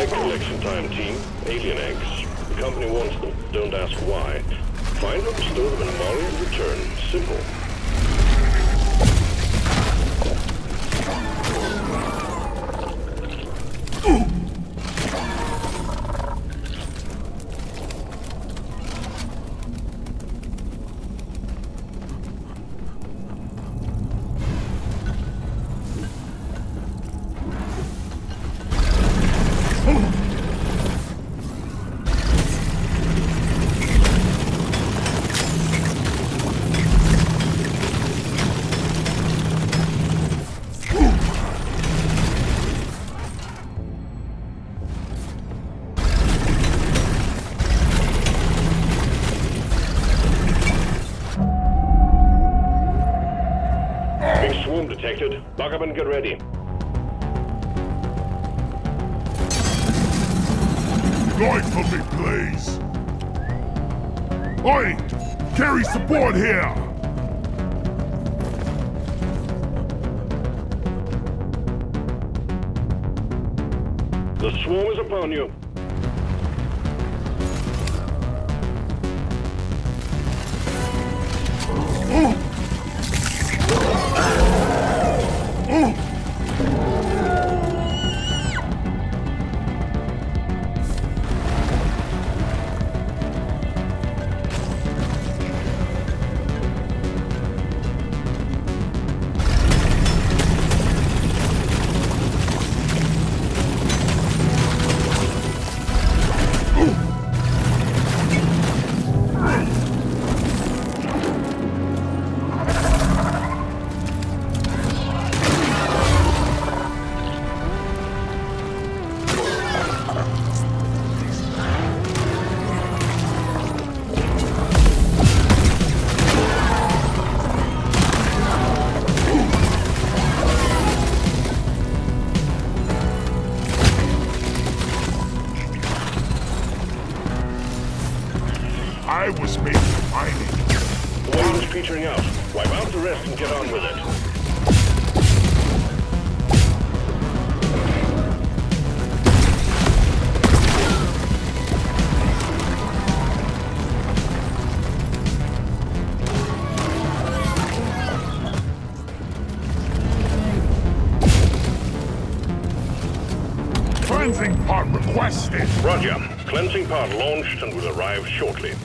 Egg collection time, team. Alien eggs. The company wants them. Don't ask why. Find them, store them in a molly, and return. Simple. Big swarm detected. Lock up and get ready. Going for me, please. Oi! Carry support here! The swarm is upon you. Oh, I was made for mining. The wagon's petering out. Wipe out the rest and get on with it. Cleansing pot requested. Roger. Cleansing pod launched and will arrive shortly.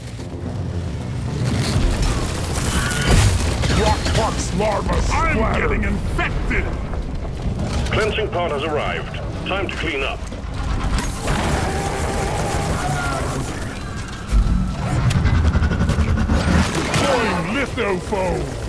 Rock Fox larva I'm getting infected! Cleansing pod has arrived. Time to clean up. Deploying lithophone.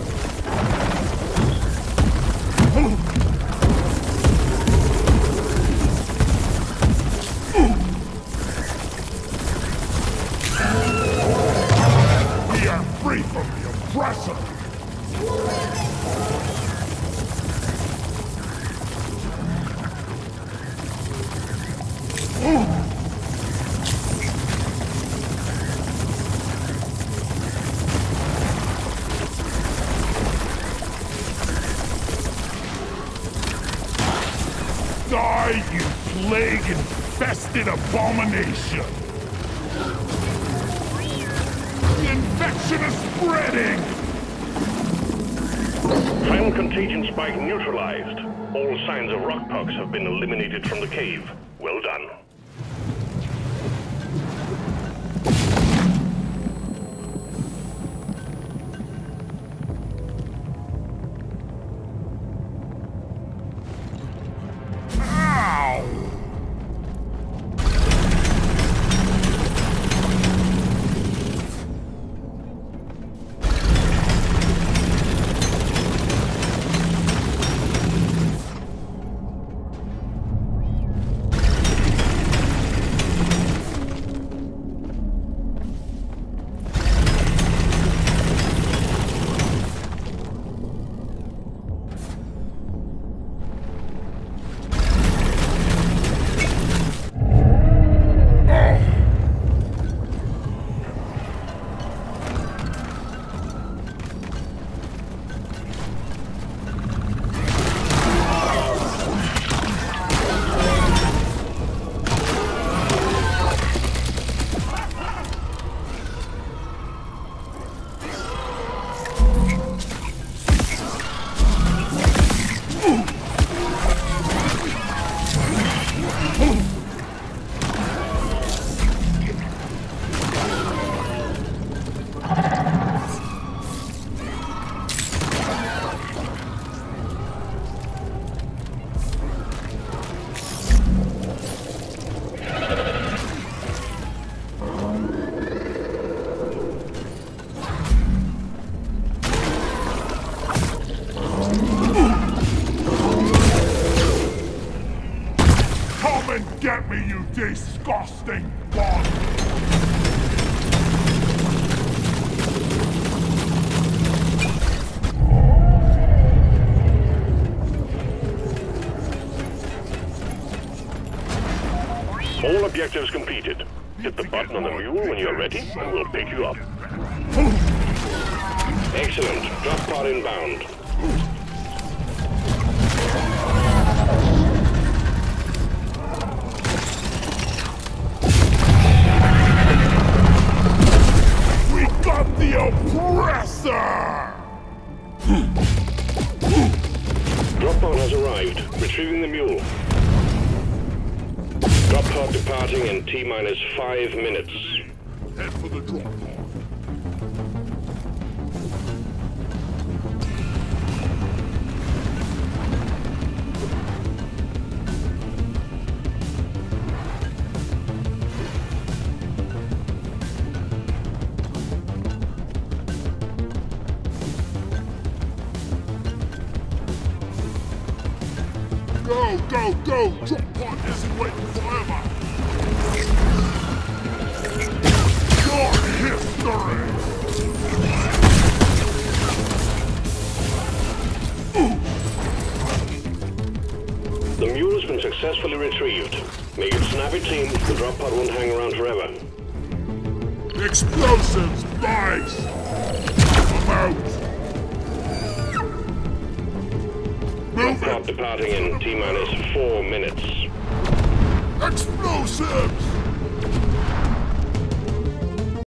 Plague-infested abomination! The infection is spreading! Contagion spike neutralized. All signs of rockpox have been eliminated from the cave. Well done. Me, you disgusting bug! All objectives completed. Hit the button on the mule when you're ready, and we'll pick you up. Excellent. Drop pod inbound. Oppressor! Drop pod has arrived. Retrieving the mule. Drop pod departing in T-minus five minutes. Head for the drop pod. Go, go, go! Drop pod isn't waiting forever! Your history! The mule has been successfully retrieved. Make it snappy, team. The drop pod won't hang around forever. Explosives, bags! Departing in T-minus four minutes. Explosives!